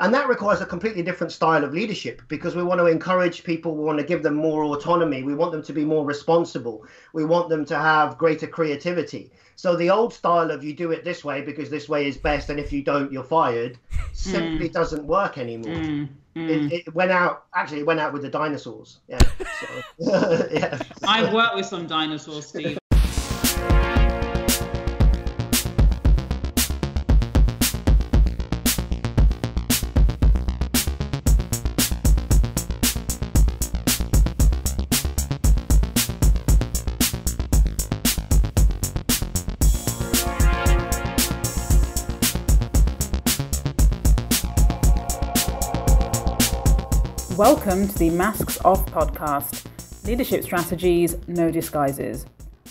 And that requires a completely different style of leadership because we want to encourage people, we want to give them more autonomy, we want them to be more responsible, we want them to have greater creativity. So the old style of you do it this way because this way is best, and if you don't, you're fired, simply mm. doesn't work anymore. Mm. Mm. It, it, went out. Actually, it went out with the dinosaurs. Yeah. So, yeah. I've worked with some dinosaurs, Steve. Welcome to the Masks Off podcast Leadership Strategies, No Disguises.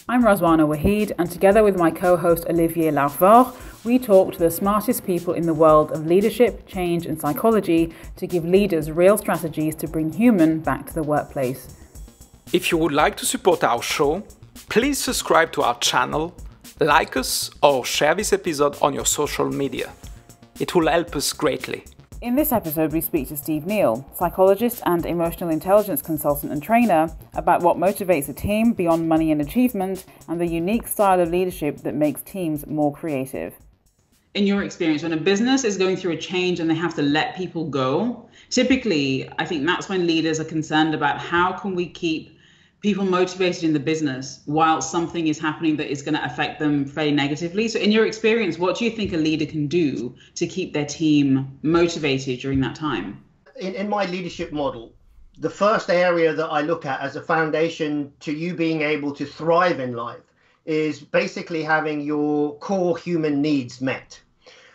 I'm Razwana Wahid, and together with my co host Olivier Larvor, we talk to the smartest people in the world of leadership, change, and psychology to give leaders real strategies to bring human back to the workplace. If you would like to support our show, please subscribe to our channel, like us, or share this episode on your social media. It will help us greatly. In this episode, we speak to Steve Neale, psychologist and emotional intelligence consultant and trainer, about what motivates a team beyond money and achievement and the unique style of leadership that makes teams more creative. In your experience, when a business is going through a change and they have to let people go, typically, I think that's when leaders are concerned about how can we keep people motivated in the business while something is happening that is going to affect them very negatively. So, in your experience, what do you think a leader can do to keep their team motivated during that time? In, in my leadership model, the first area that I look at as a foundation to you being able to thrive in life is basically having your core human needs met.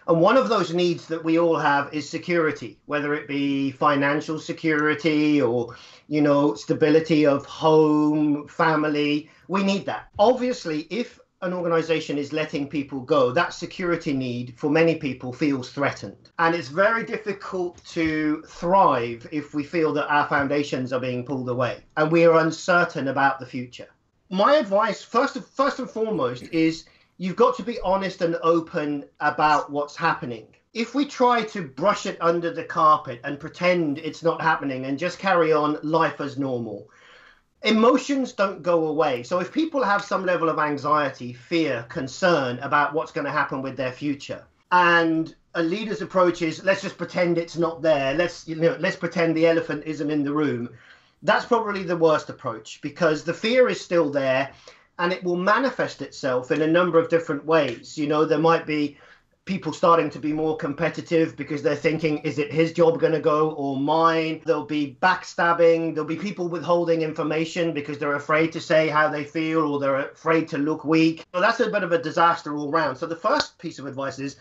And one of those needs that we all have is security, whether it be financial security or, you know, stability of home, family. We need that. Obviously, if an organization is letting people go, that security need for many people feels threatened. And it's very difficult to thrive if we feel that our foundations are being pulled away and we are uncertain about the future. My advice, first, first and foremost, is you've got to be honest and open about what's happening. If we try to brush it under the carpet and pretend it's not happening and just carry on life as normal, emotions don't go away. So if people have some level of anxiety, fear, concern about what's going to happen with their future, and a leader's approach is let's just pretend it's not there. Let's you know let's pretend the elephant isn't in the room. That's probably the worst approach because the fear is still there and it will manifest itself in a number of different ways. You know, there might be people starting to be more competitive because they're thinking, is it his job going to go or mine? There'll be backstabbing. There'll be people withholding information because they're afraid to say how they feel or they're afraid to look weak. So that's a bit of a disaster all round. So the first piece of advice is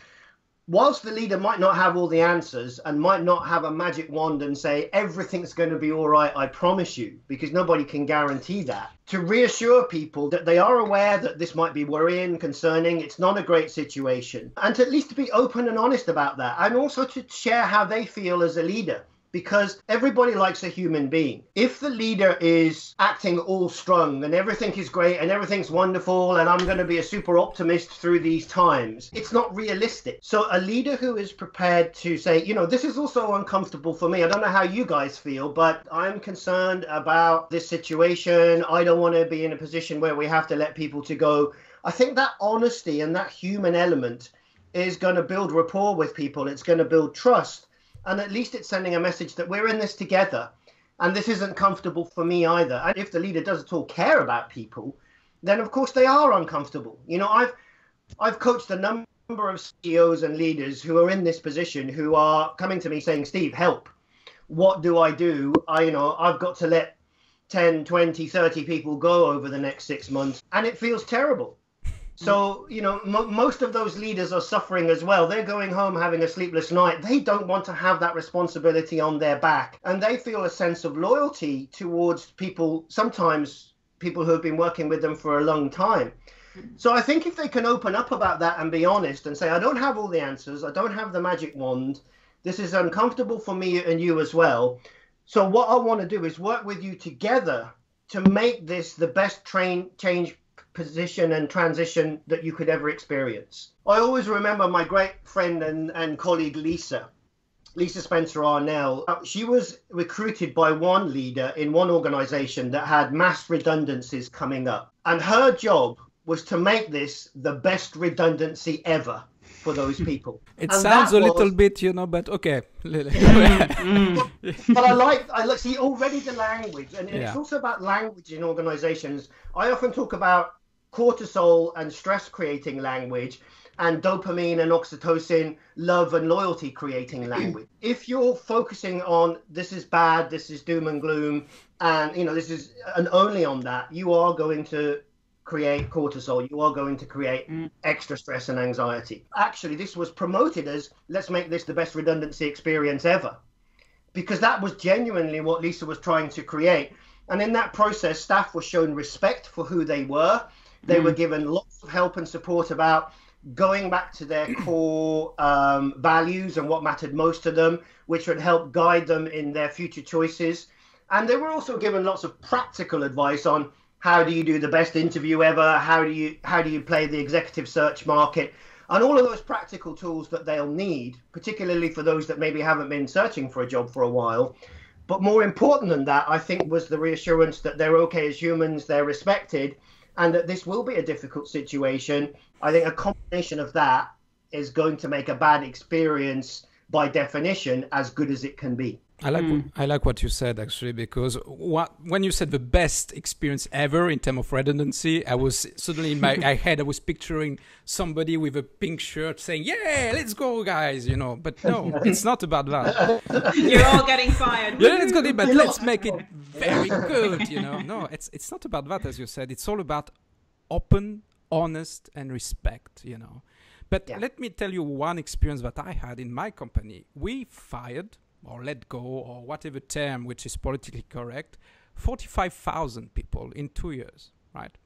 whilst the leader might not have all the answers and might not have a magic wand and say everything's going to be all right, I promise you, because nobody can guarantee that, to reassure people that they are aware that this might be worrying, concerning, it's not a great situation, and to at least be open and honest about that, and also to share how they feel as a leader because everybody likes a human being. If the leader is acting all strong and everything is great and everything's wonderful and I'm going to be a super optimist through these times, it's not realistic. So, a leader who is prepared to say, you know, this is also uncomfortable for me. I don't know how you guys feel, but I'm concerned about this situation. I don't want to be in a position where we have to let people to go. I think that honesty and that human element is going to build rapport with people. It's going to build trust and at least it's sending a message that we're in this together and this isn't comfortable for me either. And if the leader does at all care about people then of course they are uncomfortable. You know i've i've coached a number of ceos and leaders who are in this position who are coming to me saying steve help. What do i do? I you know i've got to let 10 20 30 people go over the next six months. And it feels terrible so, you know, most of those leaders are suffering as well. They're going home having a sleepless night. They don't want to have that responsibility on their back. And they feel a sense of loyalty towards people, sometimes people who have been working with them for a long time. So I think if they can open up about that and be honest and say, I don't have all the answers, I don't have the magic wand, this is uncomfortable for me and you as well. So what I want to do is work with you together to make this the best train change position and transition that you could ever experience. I always remember my great friend and, and colleague Lisa. Lisa Spencer Arnell, uh, she was recruited by one leader in one organization that had mass redundancies coming up. And her job was to make this the best redundancy ever for those people. It And sounds a that little bit, you know, but okay. but I like, I like, see already the language, and Yeah. it's also about language in organizations. I often talk about cortisol and stress creating language, and dopamine and oxytocin, love and loyalty creating language. if you're focusing on this is bad, this is doom and gloom, and you know this is and only on that, you are going to create cortisol. You are going to create mm. extra stress and anxiety. Actually, this was promoted as let's make this the best redundancy experience ever because that was genuinely what Lisa was trying to create. And in that process, staff were shown respect for who they were. They were given lots of help and support about going back to their core um, values and what mattered most to them, which would help guide them in their future choices. And they were also given lots of practical advice on how do you do the best interview ever, how do you how do you play the executive search market, and all of those practical tools that they'll need, particularly for those that maybe haven't been searching for a job for a while. But more important than that, I think, was the reassurance that they're okay as humans, they're respected, and that this will be a difficult situation. I think a combination of that is going to make a bad experience, by definition, as good as it can be. I like what, hmm. I like what you said actually because what, when you said the best experience ever in terms of redundancy, I was suddenly in my head I was picturing somebody with a pink shirt saying, "Yeah, let's go, guys," you know. But no, it's not about that. You're all getting fired. Yeah, let's go, but let's make it very good, you know. No, it's it's not about that, as you said. It's all about open, honest, and respect, you know. But Yeah. let me tell you one experience that I had in my company. We fired or let go or whatever term which is politically correct, forty-five thousand people in two years, right?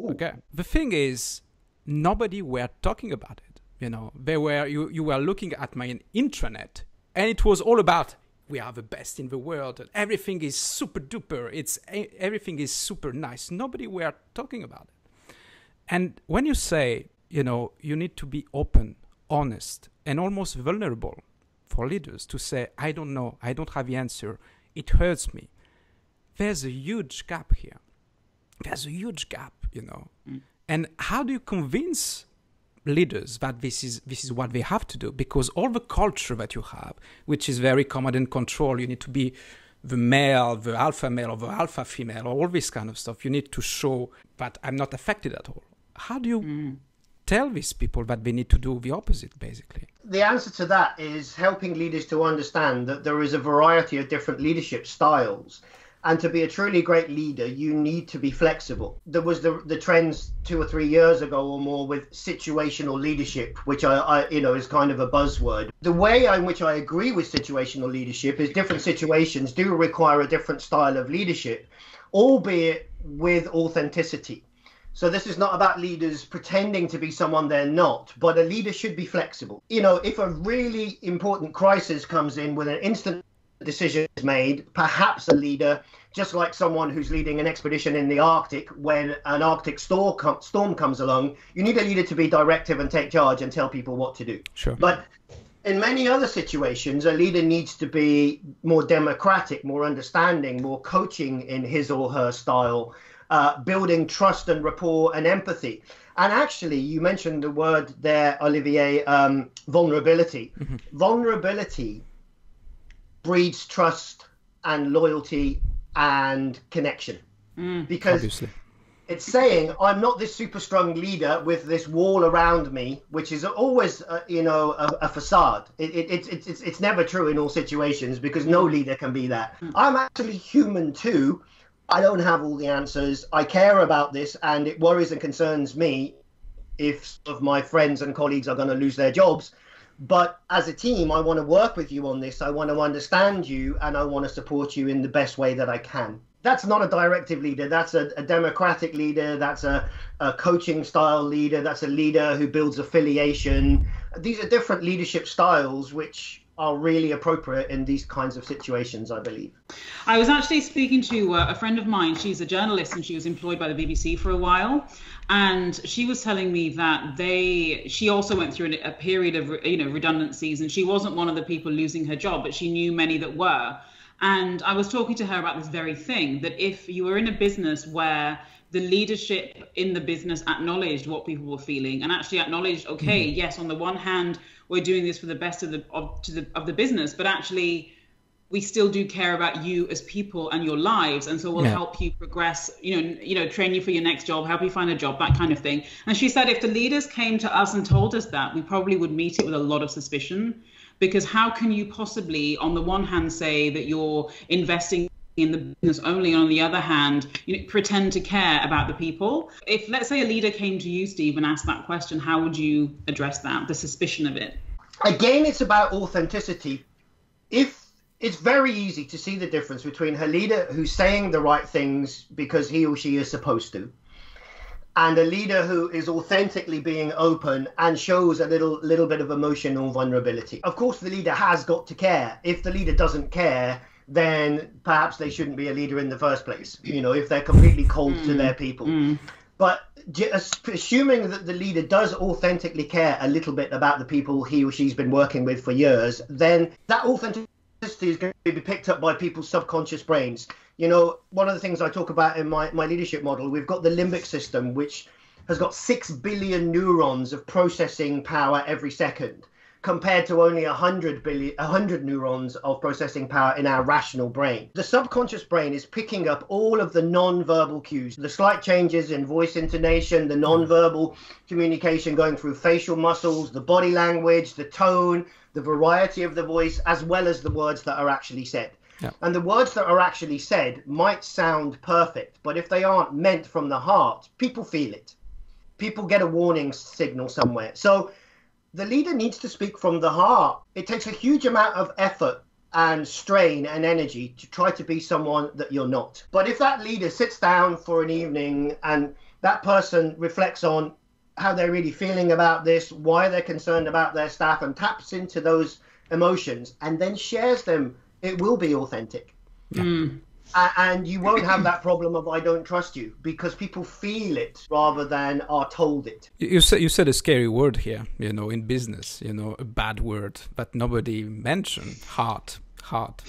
Okay. The thing is, nobody were talking about it. You know, they were you you were looking at my intranet, and it was all about we are the best in the world and everything is super duper. It's everything is super nice. Nobody were talking about it. And when you say, you know, you need to be open, honest, and almost vulnerable for leaders to say, I don't know, I don't have the answer, it hurts me. There's a huge gap here. There's a huge gap, you know. Mm. And how do you convince leaders that this is this is what they have to do? Because all the culture that you have, which is very command and control, you need to be the male, the alpha male, or the alpha female, or all this kind of stuff. You need to show that I'm not affected at all. How do you mm. tell these people that they need to do the opposite, basically? The answer to that is helping leaders to understand that there is a variety of different leadership styles. And to be a truly great leader you need to be flexible. There was the the trends two or three years ago or more with situational leadership which I, I you know is kind of a buzzword. The way in which i agree with situational leadership is different situations do require a different style of leadership albeit with authenticity so this is not about leaders pretending to be someone they're not, but a leader should be flexible. You know, if a really important crisis comes in with an instant decision is made, perhaps a leader, just like someone who's leading an expedition in the Arctic, when an Arctic storm, com- storm comes along, you need a leader to be directive and take charge and tell people what to do. Sure. But in many other situations, a leader needs to be more democratic, more understanding, more coaching in his or her style, uh, building trust and rapport and empathy. And actually, you mentioned the word there, Olivier, um, vulnerability. Vulnerability breeds trust and loyalty and connection. Because Obviously. it's saying I'm not this super strong leader with this wall around me, which is always, uh, you know, a, a facade. It, it, it, it's it's it's never true in all situations because no leader can be that. I'm actually human too. I don't have all the answers. I care about this, and it worries and concerns me if of my friends and colleagues are going to lose their jobs. But as a team, I want to work with you on this. I want to understand you, and I want to support you in the best way that I can. That's not a directive leader. That's a, a democratic leader. That's a, a coaching style leader. That's a leader who builds affiliation. These are different leadership styles, which are really appropriate in these kinds of situations, I believe. I was actually speaking to uh, a friend of mine. She's a journalist and she was employed by the BBC for a while. And she was telling me that they, she also went through a period of, you know, redundancies and she wasn't one of the people losing her job, but she knew many that were. And I was talking to her about this very thing that if you were in a business where the leadership in the business acknowledged what people were feeling and actually acknowledged, okay, mm-hmm. yes, on the one hand, we're doing this for the best of the of, to the of the business, but actually we still do care about you as people and your lives and so we'll yeah. help you progress you know you know train you for your next job help you find a job that kind of thing and she said if the leaders came to us and told us that we probably would meet it with a lot of suspicion because how can you possibly on the one hand say that you're investing in the business only. On the other hand you know, pretend to care about the people. If let's say a leader came to you steve and asked that question how would you address that the suspicion of it? Again it's about authenticity. If it's very easy to see the difference between a leader who's saying the right things because he or she is supposed to and a leader who is authentically being open and shows a little little bit of emotional vulnerability. Of course the leader has got to care. If the leader doesn't care then perhaps they shouldn't be a leader in the first place. You know, if they're completely cold mm. to their people. Mm. But assuming that the leader does authentically care a little bit about the people he or she's been working with for years, then that authenticity is going to be picked up by people's subconscious brains. You know, one of the things I talk about in my, my leadership model, we've got the limbic system, which has got 6 billion neurons of processing power every second compared to only 100 billion 100 neurons of processing power in our rational brain the subconscious brain is picking up all of the non-verbal cues the slight changes in voice intonation the non-verbal communication going through facial muscles the body language the tone the variety of the voice as well as the words that are actually said yeah. And the words that are actually said might sound perfect, but if they aren't meant from the heart, people feel it. People get a warning signal somewhere. So the leader needs to speak from the heart. It takes a huge amount of effort and strain and energy to try to be someone that you're not. But if that leader sits down for an evening and that person reflects on how they're really feeling about this, why they're concerned about their staff, and taps into those emotions and then shares them, it will be authentic. Yeah. Mm and you won't have that problem of I don't trust you because people feel it rather than are told it. You said you said a scary word here, you know, in business, you know, a bad word that nobody mentioned, heart, heart.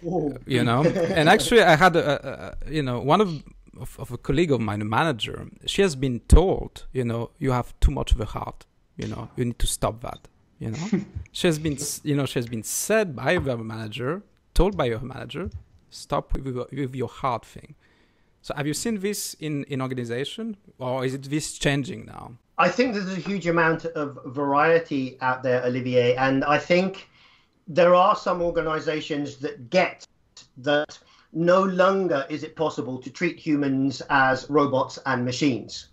Whoa. You know, and actually, I had a, a, you know one of, of of a colleague of mine, a manager. She has been told, you know, you have too much of a heart. You know, you need to stop that. You know, she has been, you know, she has been said by her manager, told by her manager, stop with, with your heart thing. So have you seen this in, in organization or is it this changing now? I think there's a huge amount of variety out there, Olivier, and I think there are some organizations that get that no longer is it possible to treat humans as robots and machines.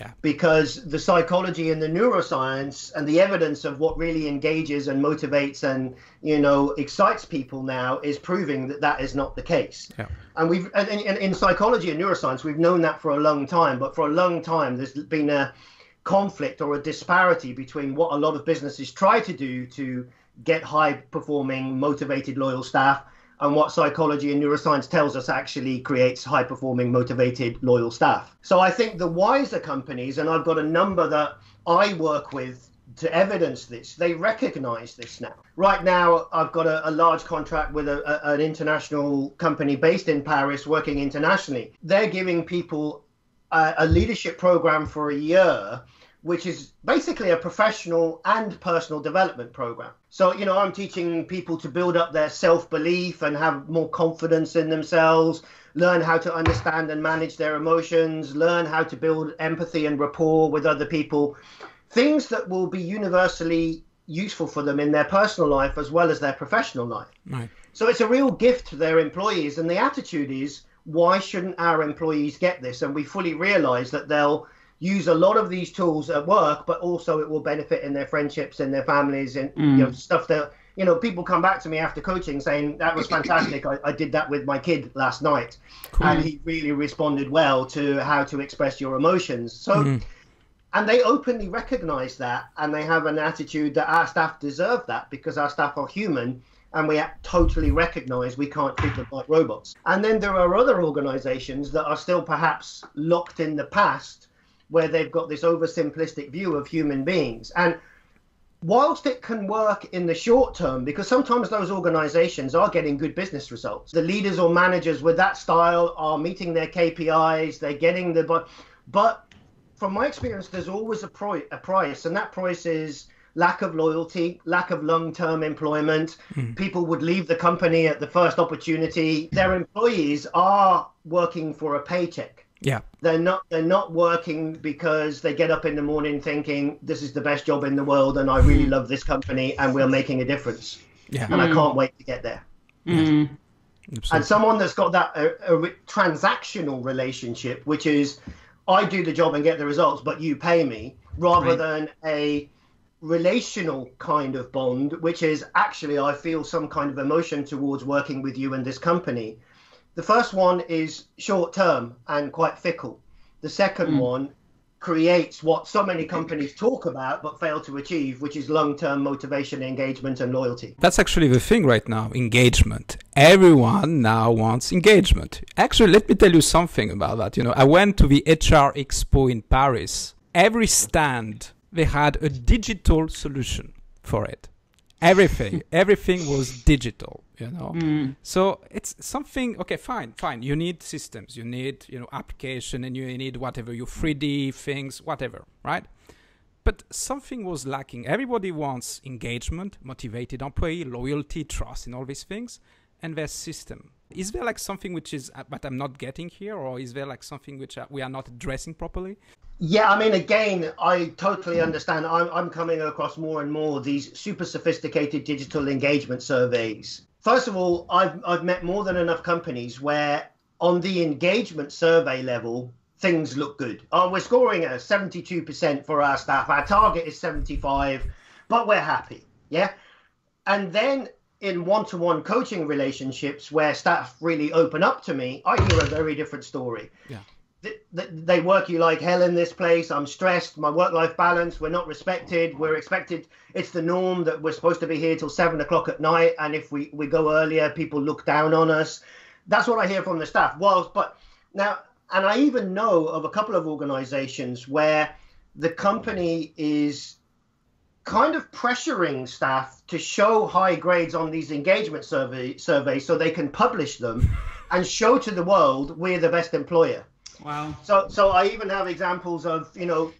Yeah. Because the psychology and the neuroscience and the evidence of what really engages and motivates and you know excites people now is proving that that is not the case. Yeah. And we've and, and in psychology and neuroscience we've known that for a long time, but for a long time there's been a conflict or a disparity between what a lot of businesses try to do to get high performing motivated loyal staff and what psychology and neuroscience tells us actually creates high performing, motivated, loyal staff. So I think the wiser companies, and I've got a number that I work with to evidence this, they recognize this now. Right now, I've got a, a large contract with a, a, an international company based in Paris working internationally. They're giving people a leadership program for a year which is basically a professional and personal development program. So, you know, I'm teaching people to build up their self belief and have more confidence in themselves, learn how to understand and manage their emotions, learn how to build empathy and rapport with other people, things that will be universally useful for them in their personal life as well as their professional life. Right. So, it's a real gift to their employees. And the attitude is, why shouldn't our employees get this? And we fully realize that they'll use a lot of these tools at work, but also it will benefit in their friendships and their families and mm. you know stuff that you know people come back to me after coaching saying that was fantastic. I, I did that with my kid last night, cool. and he really responded well to how to express your emotions. So. Mm. and they openly recognize that and they have an attitude that our staff deserve that because our staff are human and we totally recognize we can't treat them like robots. And then there are other organizations that are still perhaps locked in the past where they've got this oversimplistic view of human beings. And whilst it can work in the short term, because sometimes those organizations are getting good business results, the leaders or managers with that style are meeting their KPIs, they're getting the. But from my experience, there's always a, pro- a price, and that price is lack of loyalty, lack of long-term employment. Mm. People would leave the company at the first opportunity. Their employees are working for a paycheck. Yeah. They're not they're not working because they get up in the morning thinking this is the best job in the world and I really love this company and we're making a difference. Yeah. And mm. I can't wait to get there. Mm. And someone that's got that a, a transactional relationship, which is I do the job and get the results, but you pay me, rather right. than a relational kind of bond, which is actually I feel some kind of emotion towards working with you and this company. The first one is short term and quite fickle. The second mm. one creates what so many companies talk about but fail to achieve, which is long term motivation, engagement, and loyalty. That's actually the thing right now engagement. Everyone now wants engagement. Actually, let me tell you something about that. You know, I went to the HR Expo in Paris. Every stand they had a digital solution for it. Everything, everything was digital, you know. Mm. So it's something. Okay, fine, fine. You need systems, you need you know application, and you need whatever your 3D things, whatever, right? But something was lacking. Everybody wants engagement, motivated employee, loyalty, trust, and all these things, and their system. Is there like something which is, uh, but I'm not getting here, or is there like something which uh, we are not addressing properly? Yeah, I mean, again, I totally understand. I'm, I'm coming across more and more these super sophisticated digital engagement surveys. First of all, I've, I've met more than enough companies where on the engagement survey level, things look good. Oh, we're scoring a 72% for our staff. Our target is 75, but we're happy. Yeah. And then in one-to-one coaching relationships where staff really open up to me, I hear a very different story. Yeah they work you like hell in this place. I'm stressed. My work life balance, we're not respected. We're expected, it's the norm that we're supposed to be here till seven o'clock at night. And if we, we go earlier, people look down on us. That's what I hear from the staff. Well, but now, and I even know of a couple of organizations where the company is kind of pressuring staff to show high grades on these engagement survey surveys so they can publish them and show to the world we're the best employer Wow. So, so I even have examples of you know,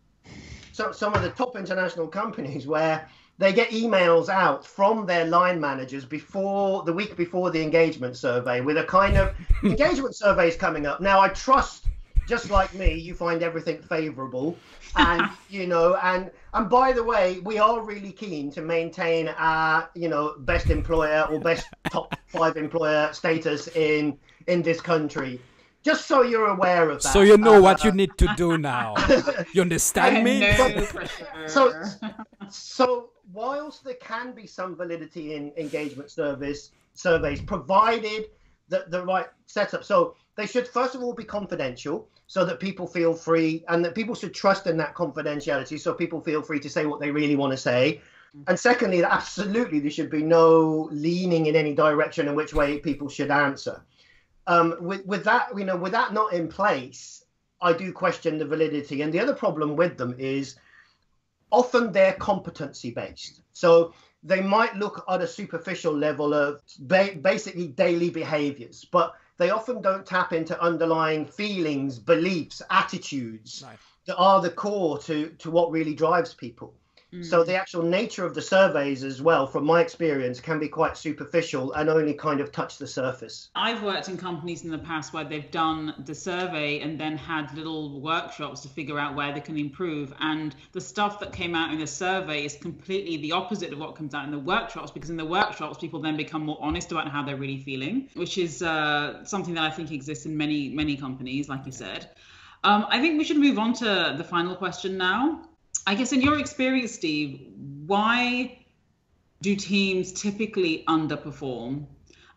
some some of the top international companies where they get emails out from their line managers before the week before the engagement survey with a kind of engagement surveys coming up. Now, I trust, just like me, you find everything favourable, and you know, and and by the way, we are really keen to maintain our you know best employer or best top five employer status in in this country just so you're aware of that. So you know uh, what you need to do now. you understand me? so, so whilst there can be some validity in engagement service surveys, provided that the right setup, so they should first of all be confidential, so that people feel free, and that people should trust in that confidentiality, so people feel free to say what they really want to say. And secondly, absolutely, there should be no leaning in any direction in which way people should answer um, with with that, you know, with that not in place, I do question the validity. And the other problem with them is often they're competency based. So they might look at a superficial level of ba- basically daily behaviors, but they often don't tap into underlying feelings, beliefs, attitudes nice. that are the core to to what really drives people. So mm. the actual nature of the surveys as well, from my experience, can be quite superficial and only kind of touch the surface. I've worked in companies in the past where they've done the survey and then had little workshops to figure out where they can improve. And the stuff that came out in the survey is completely the opposite of what comes out in the workshops because in the workshops, people then become more honest about how they're really feeling, which is uh, something that I think exists in many, many companies, like you said. Um, I think we should move on to the final question now. I guess in your experience, Steve, why do teams typically underperform,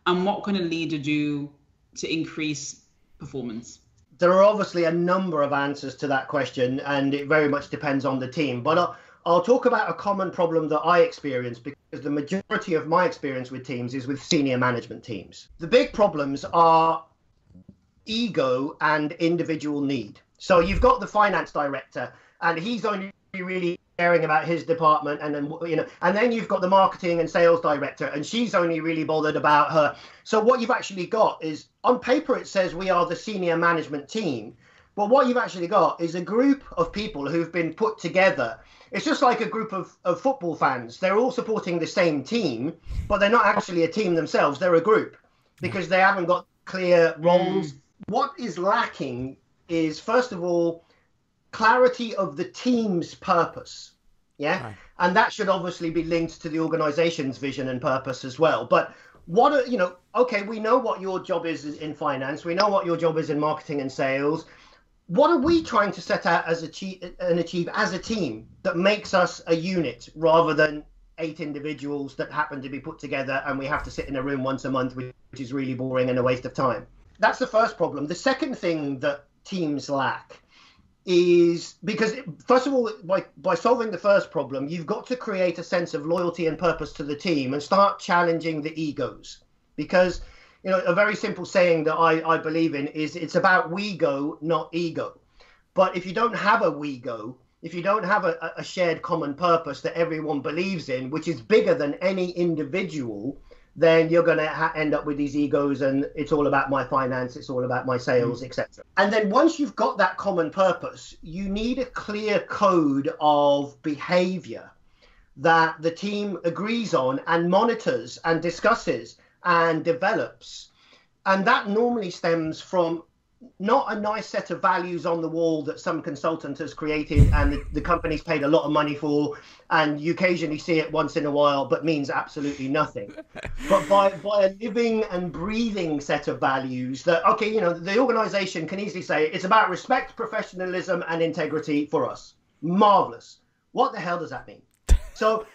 and what can a leader do to increase performance? there are obviously a number of answers to that question, and it very much depends on the team. But I'll, I'll talk about a common problem that I experience because the majority of my experience with teams is with senior management teams. The big problems are ego and individual need. So you've got the finance director, and he's only really caring about his department and then you know and then you've got the marketing and sales director and she's only really bothered about her. So what you've actually got is on paper it says we are the senior management team but what you've actually got is a group of people who've been put together. It's just like a group of, of football fans. They're all supporting the same team but they're not actually a team themselves. They're a group because they haven't got clear roles. Mm. what is lacking is first of all clarity of the team's purpose. Yeah. Right. And that should obviously be linked to the organization's vision and purpose as well. But what are, you know, okay, we know what your job is in finance, we know what your job is in marketing and sales. What are we trying to set out as achieve and achieve as a team that makes us a unit rather than eight individuals that happen to be put together and we have to sit in a room once a month, which is really boring and a waste of time? That's the first problem. The second thing that teams lack is because first of all by by solving the first problem you've got to create a sense of loyalty and purpose to the team and start challenging the egos. Because you know a very simple saying that i i believe in is it's about we go not ego. But if you don't have a we go if you don't have a, a shared common purpose that everyone believes in which is bigger than any individual then you're going to ha- end up with these egos and it's all about my finance it's all about my sales mm. etc and then once you've got that common purpose you need a clear code of behavior that the team agrees on and monitors and discusses and develops and that normally stems from not a nice set of values on the wall that some consultant has created and the, the, company's paid a lot of money for and you occasionally see it once in a while but means absolutely nothing. But by by a living and breathing set of values that okay you know the organization can easily say it's about respect professionalism and integrity for us. Marvelous. What the hell does that mean? So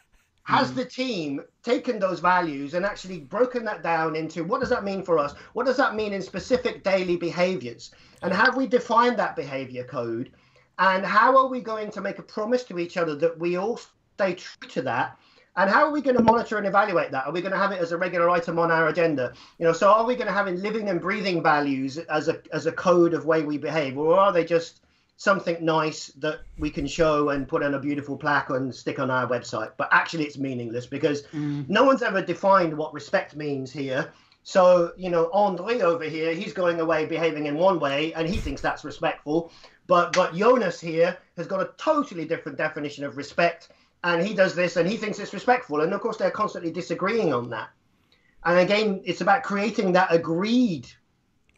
has mm. the team taken those values and actually broken that down into what does that mean for us? What does that mean in specific daily behaviors? And have we defined that behavior code? And how are we going to make a promise to each other that we all stay true to that? And how are we going to monitor and evaluate that? Are we going to have it as a regular item on our agenda? You know, so are we going to have in living and breathing values as a as a code of way we behave, or are they just something nice that we can show and put on a beautiful plaque and stick on our website. But actually, it's meaningless because mm. no one's ever defined what respect means here. So, you know, Andre over here, he's going away behaving in one way and he thinks that's respectful. But but Jonas here has got a totally different definition of respect and he does this and he thinks it's respectful. And of course, they're constantly disagreeing on that. And again, it's about creating that agreed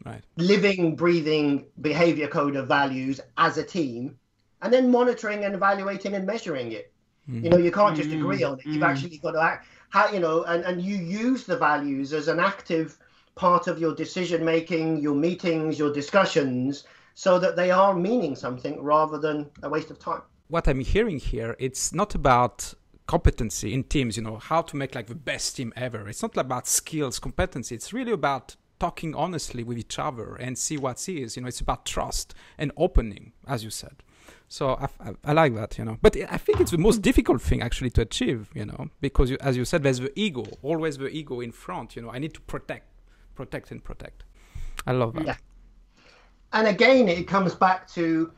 right. living, breathing behavior code of values as a team, and then monitoring and evaluating and measuring it. Mm-hmm. You know, you can't just agree on it. You've mm-hmm. actually got to act. How you know, and and you use the values as an active part of your decision making, your meetings, your discussions, so that they are meaning something rather than a waste of time. What I'm hearing here, it's not about competency in teams, you know, how to make like the best team ever. It's not about skills, competency. It's really about talking honestly with each other and see what is. You know, it's about trust and opening, as you said. So I, I, I, like that, you know. But I think it's the most mm. difficult thing actually to achieve, you know, because you, as you said, there's the ego, always the ego in front. You know, I need to protect, protect, and protect. I love that. Yeah. And again, it comes back to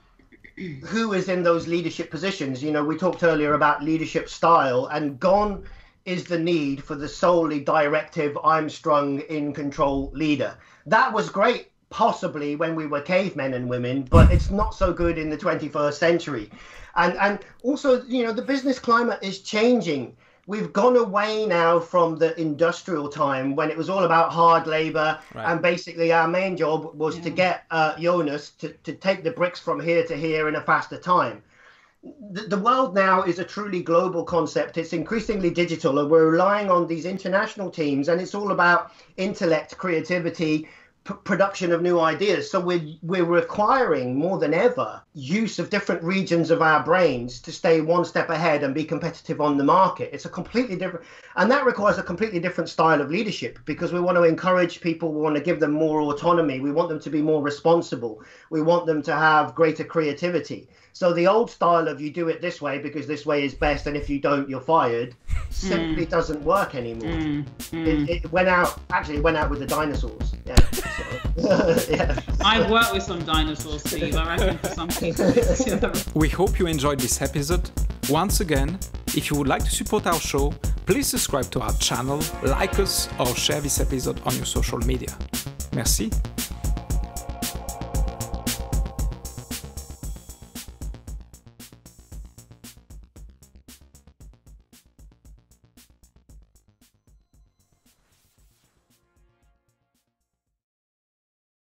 who is in those leadership positions. You know, we talked earlier about leadership style, and gone is the need for the solely directive, I'm strong in control leader. That was great, possibly when we were cavemen and women, but it's not so good in the 21st century. And and also, you know, the business climate is changing. We've gone away now from the industrial time when it was all about hard labor, right. and basically our main job was yeah. to get uh, Jonas to, to take the bricks from here to here in a faster time the, world now is a truly global concept. It's increasingly digital, and we're relying on these international teams, and it's all about intellect, creativity, p- production of new ideas. So we're we're requiring more than ever use of different regions of our brains to stay one step ahead and be competitive on the market. It's a completely different, and that requires a completely different style of leadership because we want to encourage people. We want to give them more autonomy. We want them to be more responsible. We want them to have greater creativity. So the old style of you do it this way because this way is best, and if you don't, you're fired, simply hmm. doesn't work anymore. Hmm. It, hmm. it went out. Actually, it went out with the dinosaurs. Yeah. So, yeah. I've worked with some dinosaurs, Steve. I reckon for some people. it's- We hope you enjoyed this episode. Once again, if you would like to support our show, please subscribe to our channel, like us, or share this episode on your social media. Merci